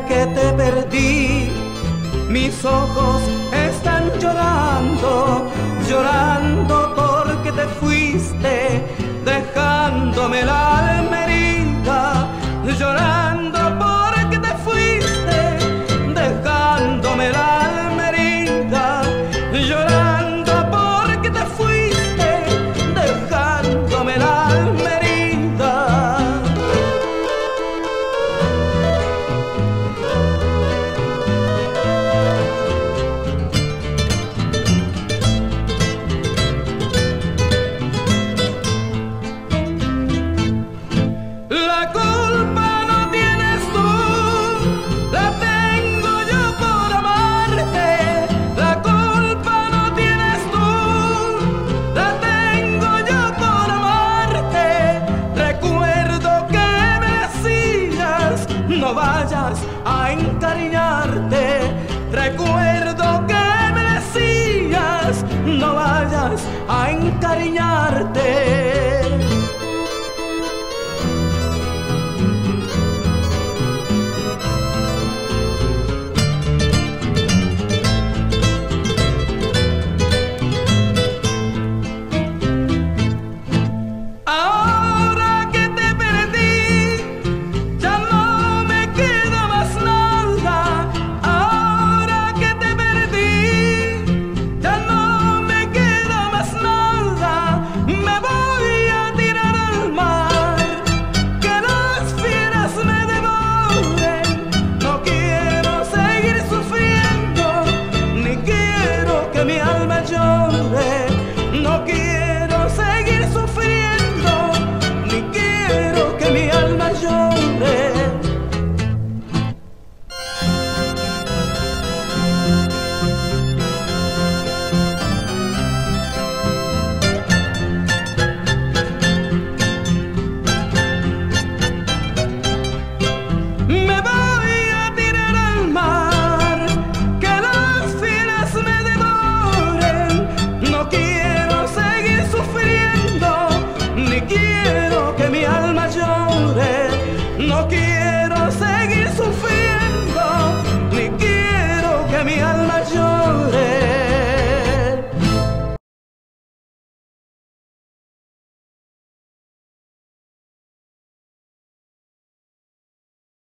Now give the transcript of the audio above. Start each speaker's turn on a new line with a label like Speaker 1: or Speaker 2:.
Speaker 1: que te perdí, mis ojos están llorando. no vayas a encariñarte. Recuerdo que me decías, no vayas a encariñarte. insieme al maggiore.